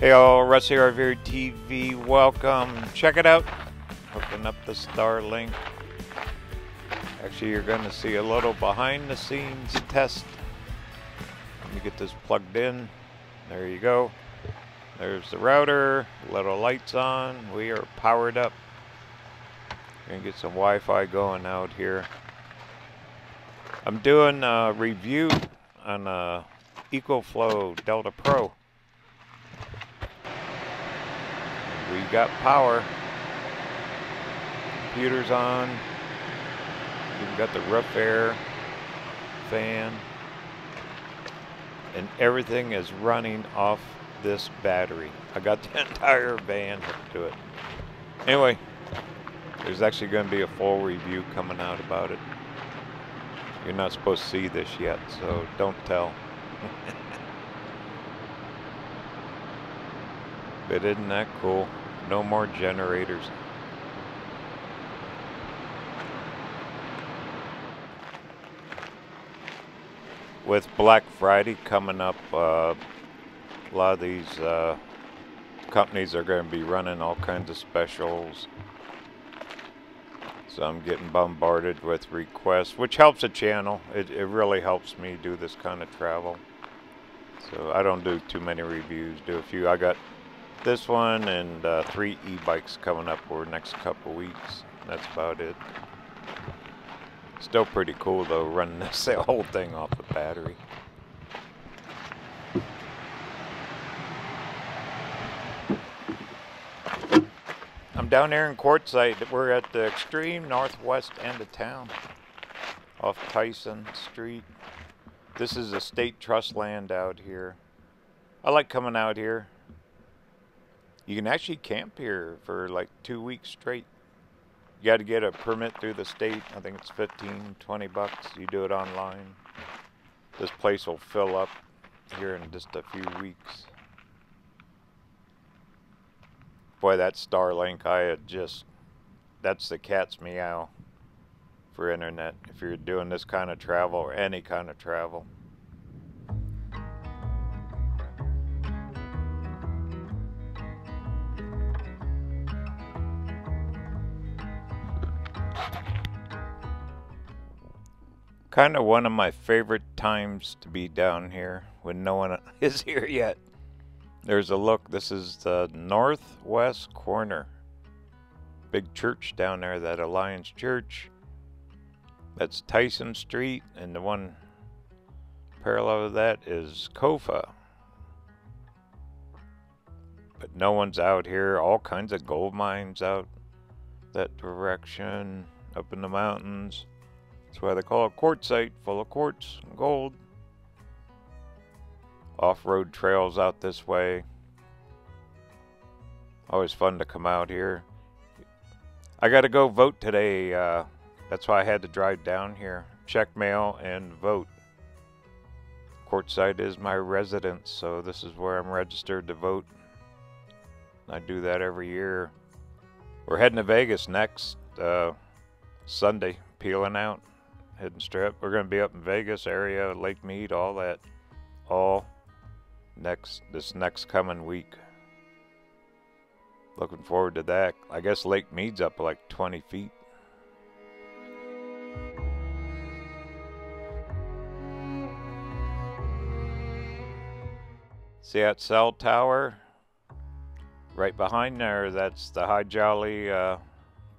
Hey all, Rusty RVerTV, welcome. Check it out. Hooking up the Starlink. Actually, you're going to see a little behind the scenes test. Let me get this plugged in. There you go. There's the router, little lights on. We are powered up. Gonna get some Wi-Fi going out here. I'm doing a review on a EcoFlow Delta Pro. We got power. Computer's on. We've got the roof air fan. And everything is running off this battery. I got the entire van hooked to it. Anyway, there's actually going to be a full review coming out about it. You're not supposed to see this yet, so don't tell. but isn't that cool? No more generators. With Black Friday coming up, uh, a lot of these uh, companies are going to be running all kinds of specials. So I'm getting bombarded with requests, which helps the channel. It, it really helps me do this kind of travel. So I don't do too many reviews, do a few. I got this one and uh, three e-bikes coming up the next couple weeks. That's about it. Still pretty cool though, running this whole thing off the battery. I'm down there in Quartzsite. We're at the extreme northwest end of town, off Tyson Street. This is a state trust land out here. I like coming out here. You can actually camp here for like two weeks straight. You got to get a permit through the state. I think it's 15, 20 bucks. You do it online. This place will fill up here in just a few weeks. Boy, that Starlink, I had just, that's the cat's meow for internet if you're doing this kind of travel or any kind of travel. Kind of one of my favorite times to be down here when no one is here yet. There's a look. This is the northwest corner. Big church down there, that Alliance Church. That's Tyson Street, and the one parallel to that is Kofa. But no one's out here. All kinds of gold mines out that direction, up in the mountains. That's why they call it Quartzsite, full of quartz and gold. Off-road trails out this way. Always fun to come out here. I got to go vote today. Uh, that's why I had to drive down here. Check mail and vote. Quartzsite is my residence, so this is where I'm registered to vote. I do that every year. We're heading to Vegas next uh, Sunday, peeling out hidden strip. We're going to be up in Vegas area, Lake Mead, all that, all next this next coming week. Looking forward to that. I guess Lake Mead's up like 20 feet. See that cell tower? Right behind there, that's the Hi Jolly uh,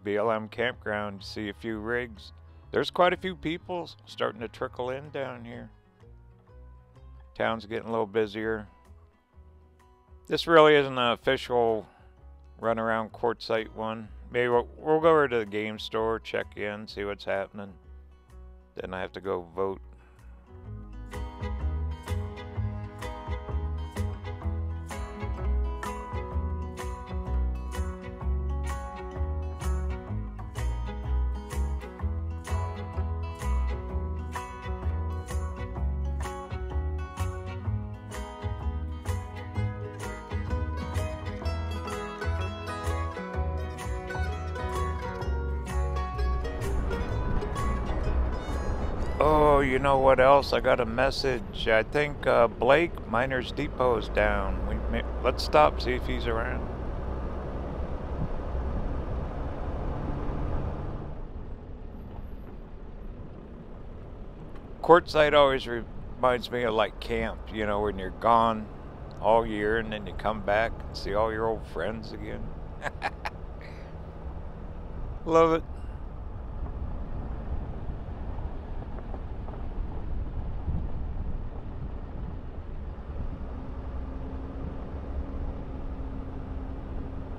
BLM campground. See a few rigs. There's quite a few people starting to trickle in down here. Town's getting a little busier. This really isn't an official run around Quartzsite one. Maybe we'll, we'll go over to the game store, check in, see what's happening. Then I have to go vote. Know what else? I got a message. I think uh, Blake Miners Depot is down. We may, let's stop see if he's around. Quartzsite always reminds me of like camp. You know, when you're gone all year and then you come back and see all your old friends again. Love it.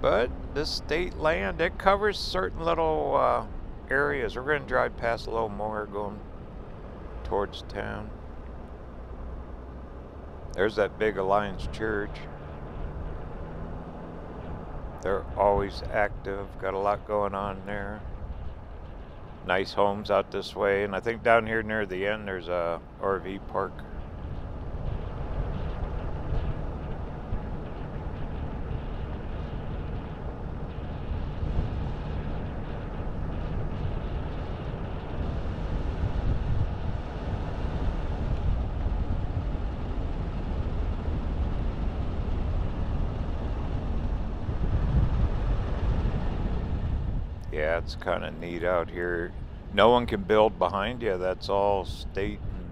But this state land, it covers certain little uh, areas. We're going to drive past a little more going towards town. There's that big Alliance Church. They're always active, got a lot going on there. Nice homes out this way, and I think down here near the end there's a RV park. It's kind of neat out here. No one can build behind you. That's all state and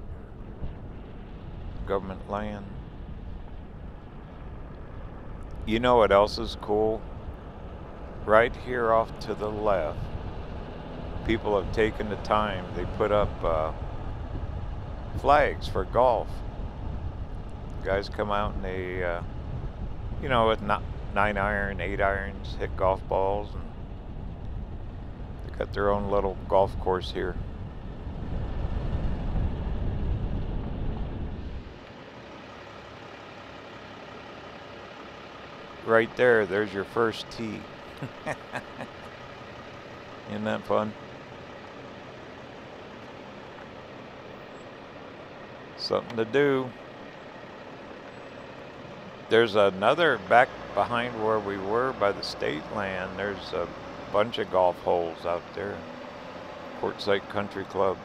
government land. You know what else is cool? Right here off to the left, people have taken the time. They put up uh, flags for golf. Guys come out and they, uh, you know, with nine iron, eight irons, hit golf balls and Got their own little golf course here. Right there, there's your first tee. Isn't that fun? Something to do. There's another back behind where we were by the state land. There's a bunch of golf holes out there. Quartzsite Country Club.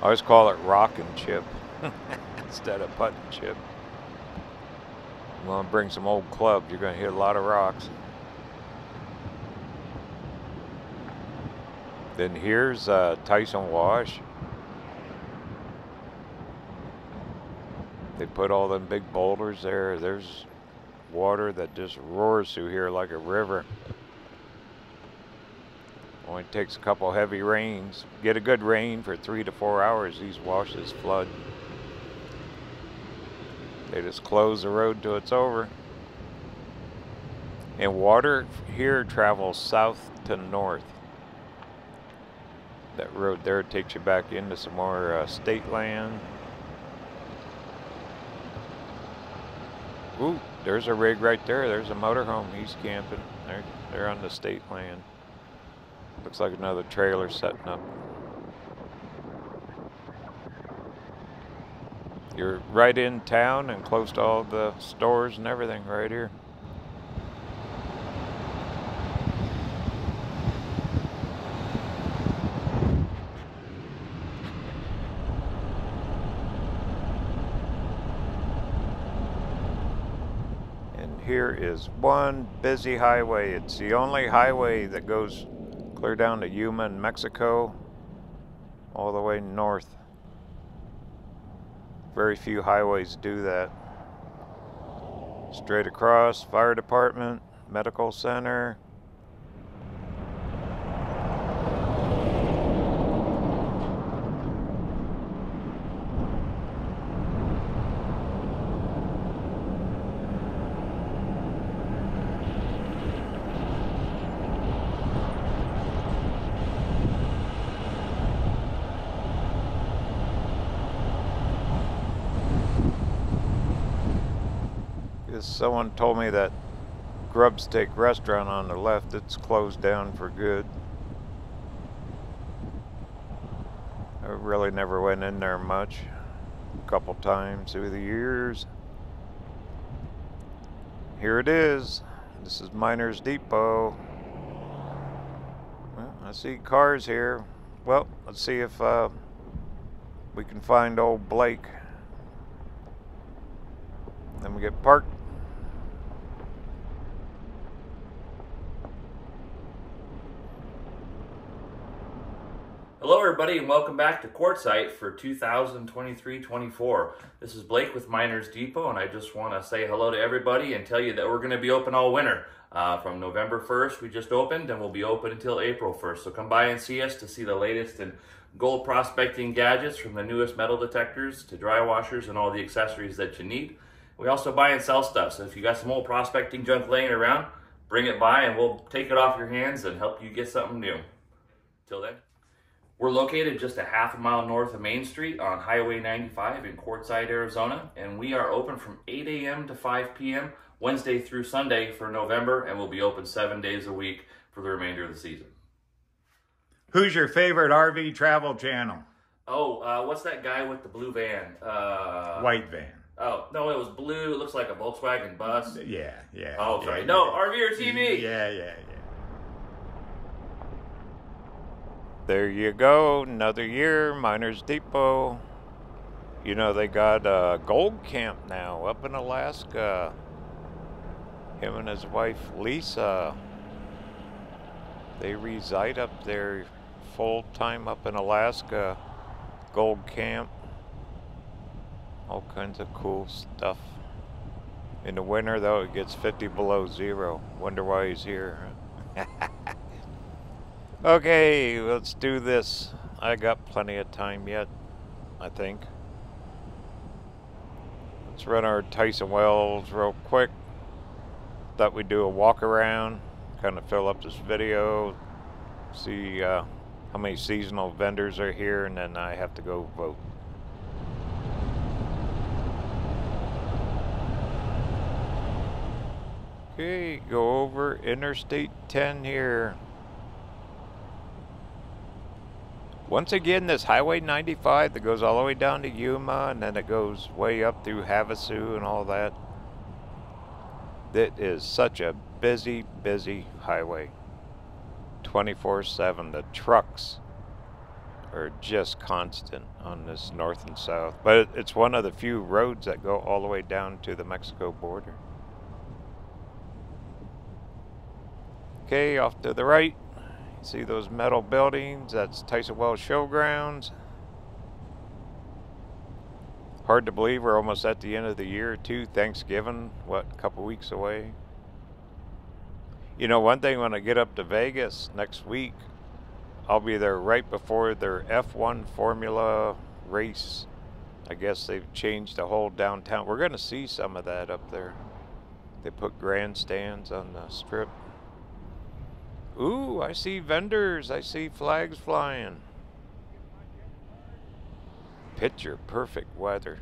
I always call it rock and chip instead of putt and chip. Want to bring some old clubs, you're going to hit a lot of rocks. Then here's uh, Tyson Wash. They put all them big boulders there. There's water that just roars through here like a river. Only takes a couple heavy rains. Get a good rain for three to four hours, these washes flood. They just close the road till it's over. And water here travels south to north. That road there takes you back into some more uh, state land. Ooh, there's a rig right there. There's a motorhome. He's camping. They're, they're on the state land. Looks like another trailer setting up. You're right in town and close to all the stores and everything right here. And here is one busy highway. It's the only highway that goes clear down to Yuma in Mexico, all the way north. Very few highways do that. Straight across, fire department, medical center, someone told me that Grub Steak restaurant on the left, it's closed down for good. I really never went in there much. A couple times through the years. Here it is. This is Miners Depot. Well, I see cars here. Well, let's see if uh, we can find old Blake. Then we get parked. Hello, everybody, and welcome back to Quartzsite for 2023-24. This is Blake with Miners Depot, and I just want to say hello to everybody and tell you that we're going to be open all winter. Uh, from November 1st, we just opened, and we'll be open until April 1st. So come by and see us to see the latest in gold prospecting gadgets from the newest metal detectors to dry washers and all the accessories that you need. We also buy and sell stuff, so if you got some old prospecting junk laying around, bring it by and we'll take it off your hands and help you get something new. Till then. We're located just a half a mile north of Main Street on Highway 95 in Quartzsite, Arizona, and we are open from 8 a.m. to 5 p.m. Wednesday through Sunday for November, and we'll be open seven days a week for the remainder of the season. Who's your favorite RV travel channel? Oh, uh, what's that guy with the blue van? Uh, White van. Oh, no, it was blue. It looks like a Volkswagen bus. Yeah, yeah. Oh, sorry. yeah, no, yeah. RVerTV. Yeah, yeah, yeah. There you go, another year, Miners Depot. You know, they got a gold camp now up in Alaska. Him and his wife Lisa. They reside up there full time up in Alaska. Gold camp. All kinds of cool stuff. In the winter, though, it gets 50 below zero. Wonder why he's here. Okay, let's do this. I got plenty of time yet, I think. Let's run our Tyson Wells real quick. Thought we'd do a walk around, kind of fill up this video, see uh, how many seasonal vendors are here, and then I have to go vote. Okay, go over Interstate 10 here. Once again, this Highway 95 that goes all the way down to Yuma and then it goes way up through Havasu and all that. It is such a busy, busy highway. 24 7. The trucks are just constant on this north and south. But it's one of the few roads that go all the way down to the Mexico border. Okay, off to the right. See those metal buildings? That's Tyson Wells Showgrounds. Hard to believe we're almost at the end of the year, too. Thanksgiving, what, a couple weeks away? You know, one thing when I get up to Vegas next week, I'll be there right before their F1 Formula race. I guess they've changed the whole downtown. We're going to see some of that up there. They put grandstands on the strip. Ooh, I see vendors. I see flags flying. Picture perfect weather.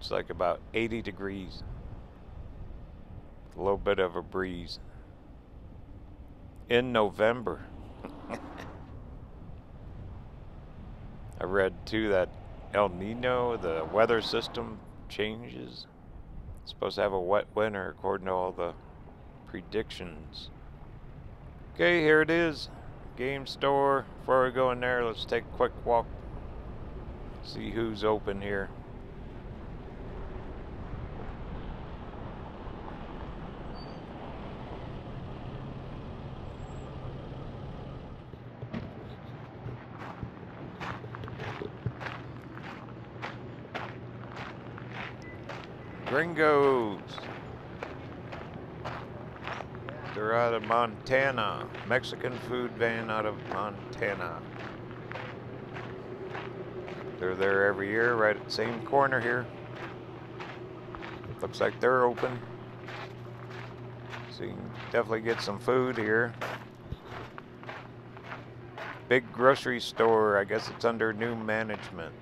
It's like about 80 degrees. A little bit of a breeze. In November. I read too that El Nino, the weather system changes. It's supposed to have a wet winter according to all the predictions. Okay, here it is. Game store. Before we go in there, let's take a quick walk. See who's open here. Gringos. They're out of Montana. Mexican food van out of Montana. They're there every year, right at the same corner here. Looks like they're open. So you can definitely get some food here. Big grocery store. I guess it's under new management,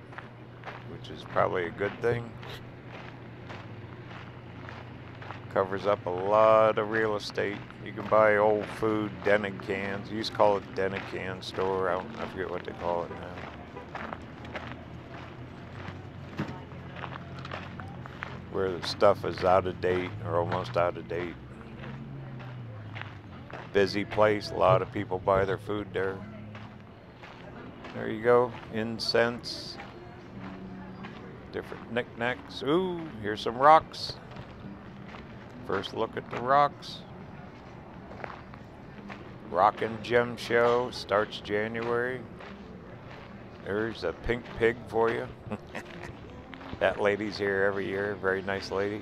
which is probably a good thing. Covers up a lot of real estate. You can buy old food, dented cans. You used to call it dented can store. I, don't, I forget what they call it now. Where the stuff is out of date or almost out of date. Busy place. A lot of people buy their food there. There you go. Incense. Different knickknacks. Ooh, here's some rocks. First look at the rocks. Rock and Gem Show starts January. There's a pink pig for you. that lady's here every year. Very nice lady.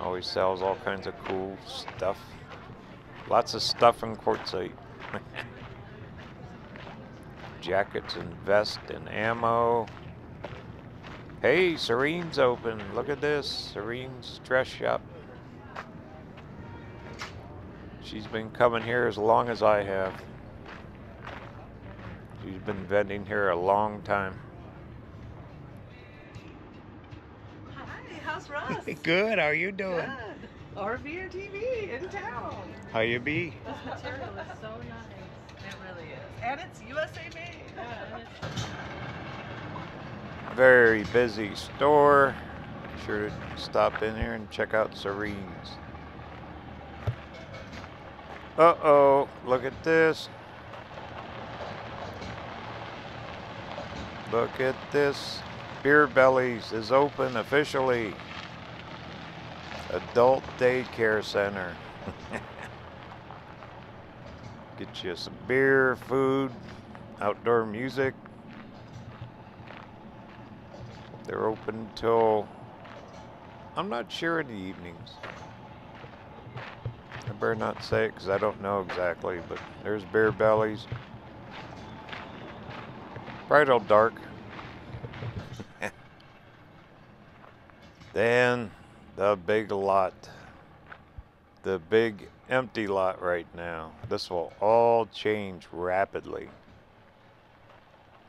Always sells all kinds of cool stuff. Lots of stuff in Quartzsite. Jackets and vest and ammo. Hey, Serene's open. Look at this. Serene's dress shop. She's been coming here as long as I have. She's been vending here a long time. Hi, how's Russ? Good, how are you doing? Good. RVerTV in town. How you be? This material is so nice. It really is. And it's USA made. Yeah, Very busy store. Be sure to stop in here and check out Serene's. Uh-oh, look at this. Look at this. Beer Bellies is open officially. Adult Daycare Center. Get you some beer, food, outdoor music. They're open till I'm not sure in the evenings. I better not say it because I don't know exactly, but there's beer bellies. Bright old dark. then the big lot. The big empty lot right now. This will all change rapidly.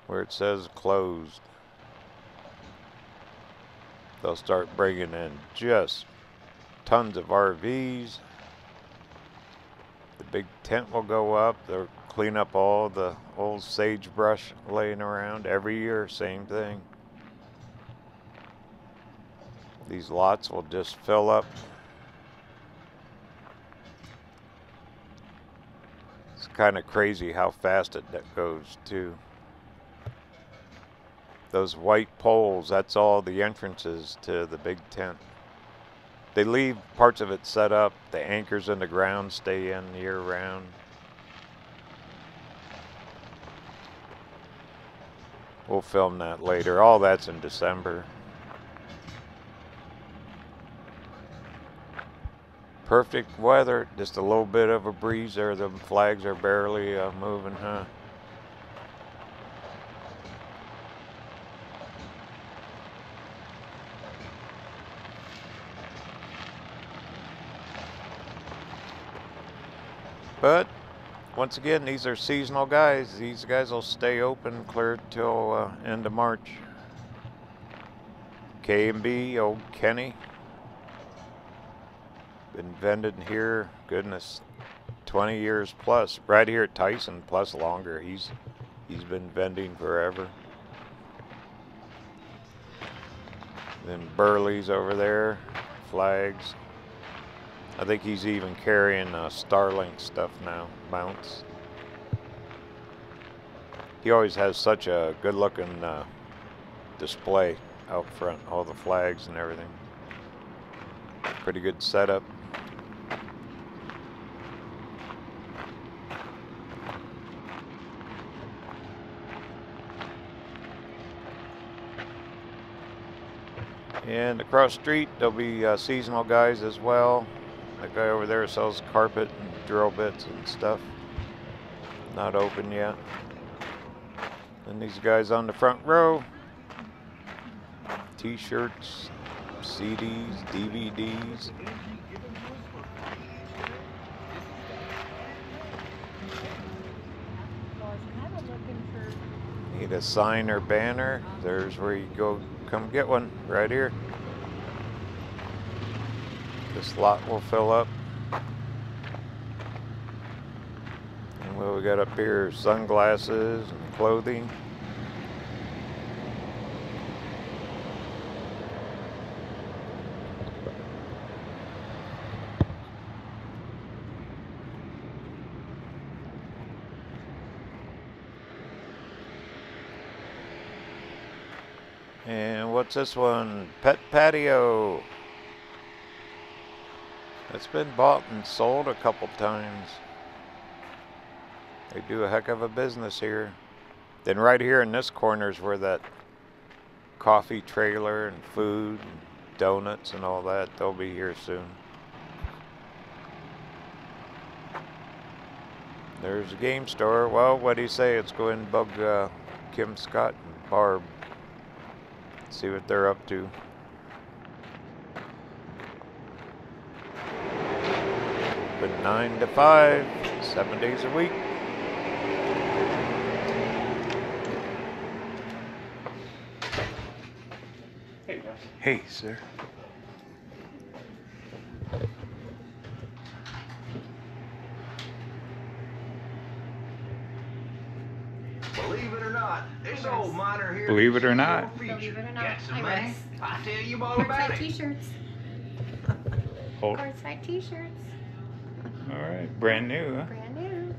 Where it says closed they'll start bringing in just tons of RVs. Big tent will go up. They'll clean up all the old sagebrush laying around every year, same thing. These lots will just fill up. It's kind of crazy how fast it goes too those white poles, that's all the entrances to the big tent. They leave parts of it set up. The anchors in the ground stay in year round. We'll film that later. All that's in December. Perfect weather, just a little bit of a breeze there. The flags are barely uh, moving, huh? But once again, these are seasonal guys. These guys will stay open clear till uh, end of March. K and B, old Kenny, been vended here. Goodness, 20 years plus. Right here at Tyson, plus longer. He's he's been vending forever. Then Burley's over there, flags. I think he's even carrying uh, Starlink stuff now, mounts. He always has such a good looking uh, display out front, all the flags and everything. Pretty good setup. And across the street, there'll be uh, seasonal guys as well. That guy over there sells carpet and drill bits and stuff. Not open yet. And these guys on the front row. T-shirts, CDs, DVDs. Need a sign or banner? There's where you go come get one right here. This lot will fill up. And what we got up here? Sunglasses and clothing. And what's this one? Pet Patio. It's been bought and sold a couple times. They do a heck of a business here. Then right here in this corner is where that coffee trailer and food and donuts and all that, they'll be here soon. There's a game store. Well, what do you say? Let's go and bug uh, Kim Scott and Barb. See what they're up to. Open 9 to 5, 7 days a week. Hey, sir. Believe it or not, this old miner here. Believe it or not. Believe it or not. Got some Hi, money. Russ. I'll tell you all about it. t-shirts. Hold. Quartzsite t-shirts. Brand new, huh? Brand new.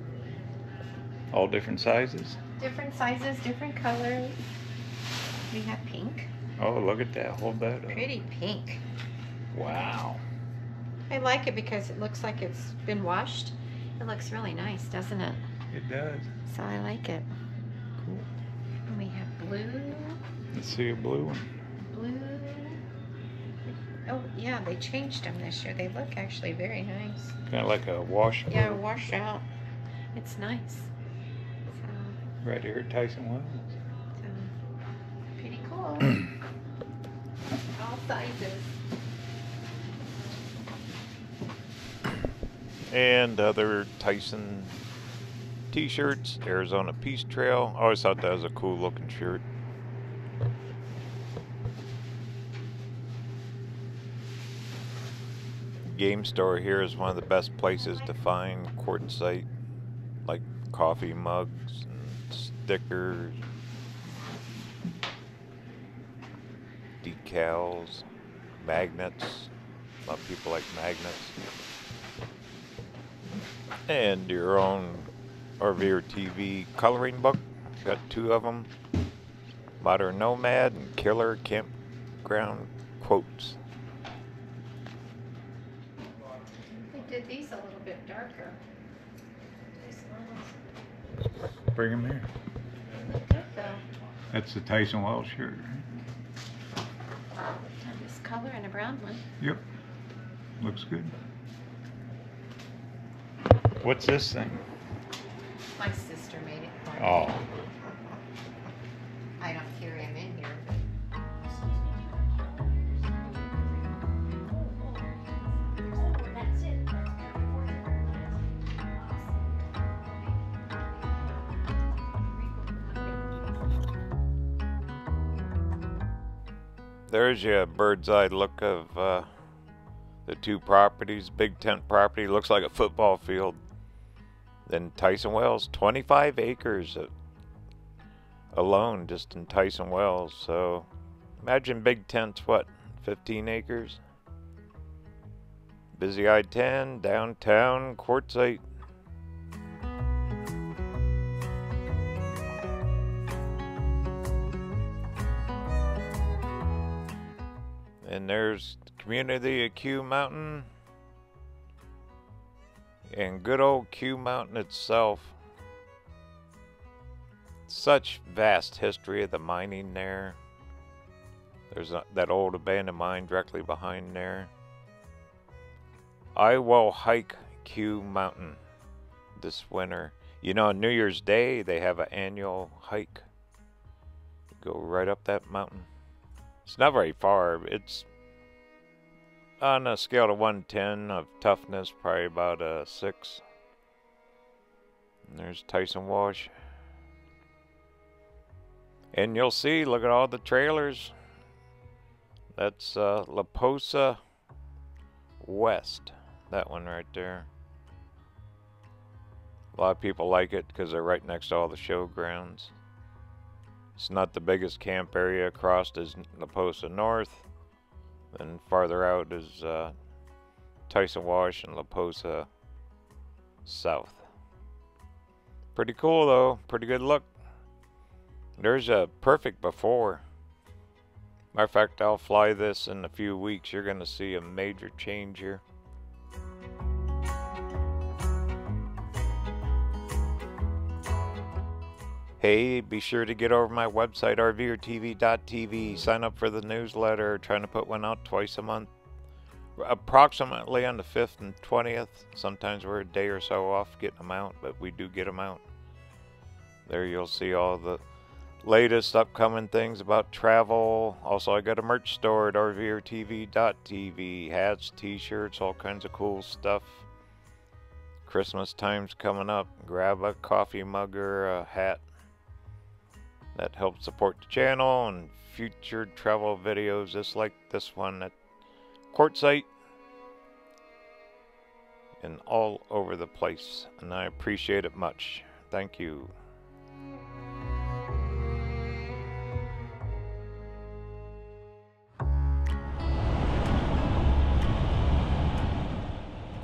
All different sizes. Different sizes, different colors. We have pink. Oh, look at that. Hold that up. Pretty pink. Wow. I like it because it looks like it's been washed. It looks really nice, doesn't it? It does. So I like it. Cool. And we have blue, Let's see a blue one. Oh, yeah, they changed them this year. They look actually very nice. Kind of like a wash. Yeah, blue. washed out. It's nice. So, Right here at Tyson Wells. so pretty cool. All sizes. and other Tyson t-shirts, Arizona Peace Trail. I always thought that was a cool looking shirt. Game store here is one of the best places to find Quartzsite, like coffee mugs and stickers, decals, magnets. A lot of people like magnets and your own RVerTV coloring book. Got two of them. Modern Nomad and Killer Campground Quotes. They did these a little bit darker. Bring him here. Look good though. That's the Tyson Wells shirt. right? This color and a brown one. Yep. Looks good. What's this thing? My sister made it for me. Oh, There's your bird's eye look of uh, the two properties. Big tent property looks like a football field. Then Tyson Wells, 25 acres of- alone just in Tyson Wells. So imagine big tents, what, 15 acres? Busy I 10, downtown, Quartzsite. And there's the community of Q Mountain. And good old Q Mountain itself. Such vast history of the mining there. There's a, that old abandoned mine directly behind there. I will hike Q Mountain this winter. You know, on New Year's Day, they have an annual hike. Go right up that mountain. It's not very far. It's on a scale of 110 of toughness, probably about a 6. And there's Tyson Wash. And you'll see, look at all the trailers. That's uh, La Posa West. That one right there. A lot of people like it because they're right next to all the showgrounds. It's not the biggest camp area across is La Posa North. Then farther out is uh, Tyson Wash and La Posa South. Pretty cool though. Pretty good look. There's a perfect before. Matter of fact, I'll fly this in a few weeks. You're going to see a major change here. Hey, be sure to get over my website, rvertv.tv. Sign up for the newsletter. Trying to put one out twice a month. Approximately on the 5th and 20th. Sometimes we're a day or so off getting them out, but we do get them out. There you'll see all the latest upcoming things about travel. Also, I got a merch store at rvertv.tv. Hats, t-shirts, all kinds of cool stuff. Christmas time's coming up. Grab a coffee mug or a hat. That helps support the channel and future travel videos just like this one at Quartzsite and all over the place. And I appreciate it much. Thank you.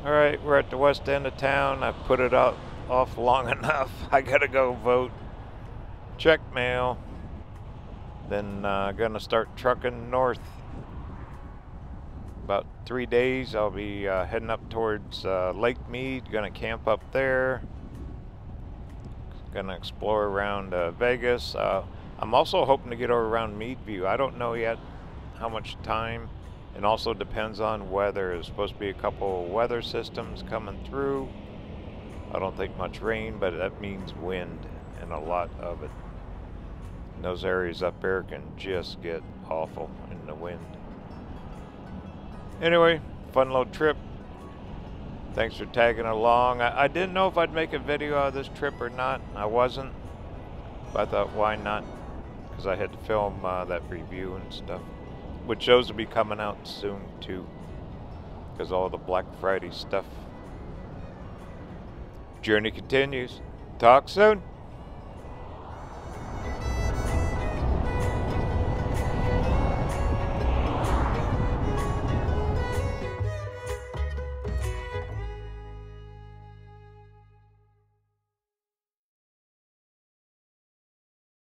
All right, we're at the west end of town. I've put it out off long enough. I gotta go vote. Check mail. Then uh, gonna start trucking north. About three days, I'll be uh, heading up towards uh, Lake Mead. Gonna camp up there. Gonna explore around uh, Vegas. Uh, I'm also hoping to get over around Meadview. I don't know yet how much time. It also depends on weather. There's supposed to be a couple weather systems coming through. I don't think much rain, but that means wind and a lot of it. Those areas up there can just get awful in the wind. Anyway, fun little trip. Thanks for tagging along. I, I didn't know if I'd make a video of this trip or not. I wasn't. But I thought, why not? Because I had to film uh, that review and stuff which shows will be coming out soon too because all the Black Friday stuff. Journey continues. Talk soon.